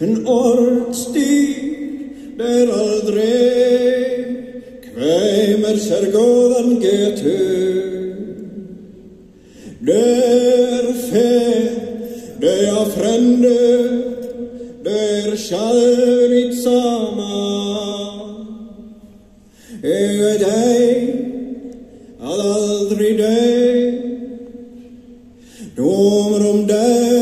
en ortstig der aldri kveimer seg Där getur. Der fe, der frende, der kjærlighet samma. Eve deg, all aldri deg, domer om deg